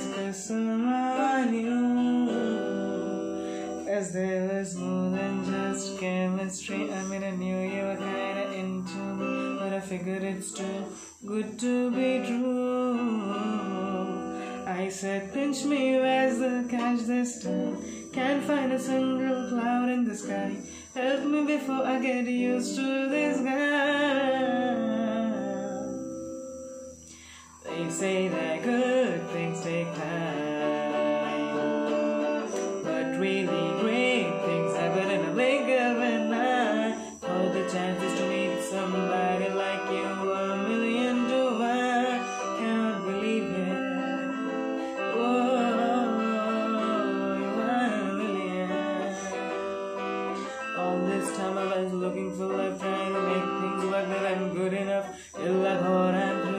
es personal you As there was more than just chemistry I mean I knew you were kinda into me But I figured it's too good to be true. I said pinch me where's the catch this time Can't find a single cloud in the sky. Help me before I get used to this guy They say that. good time, but really great things happen in a blink of an eye. All the chances to meet somebody like you a million to one. Cannot believe it. Whoa, you are a million. All this time I was looking for love, trying to make things work that I'm good enough. Till I thought I'm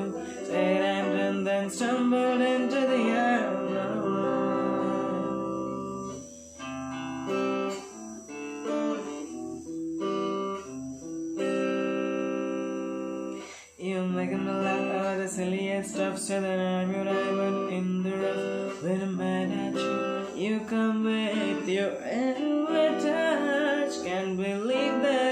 You're making the laugh all the silliest stuff, so that I'm your diamond in the rough. When I'm mad at you, you come with your inward touch. Can't believe that.